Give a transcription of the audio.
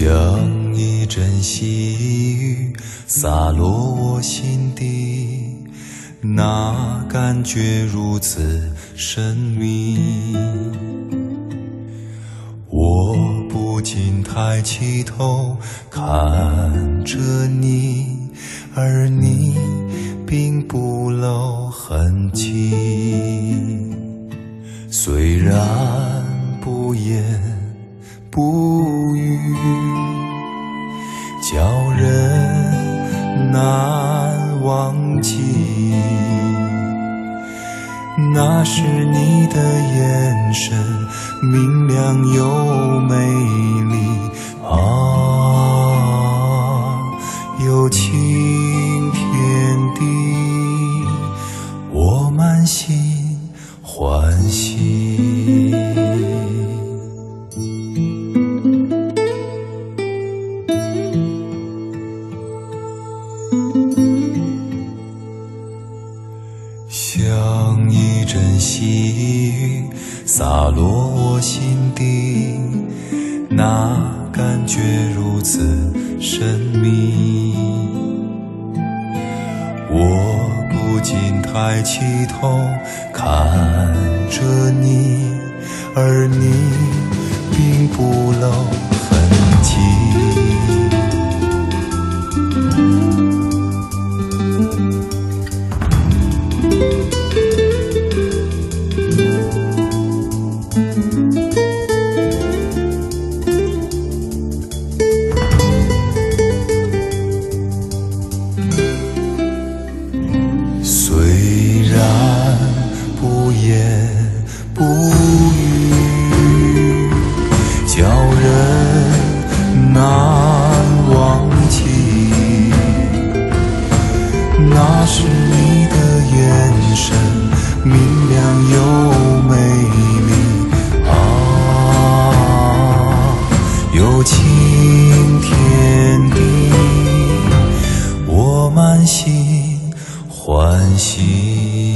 像一阵细雨洒落我心底，那感觉如此神秘。我不禁抬起头看着你，而你并不露痕迹。虽然不言不语，那是你的眼神，明亮又美丽啊，有情天地，我满心欢喜。细雨洒落我心底，那感觉如此神秘。我不禁抬起头看着你，而你并不露痕迹。然不言不语，叫人难忘记。那是你的眼神，明亮又珍惜。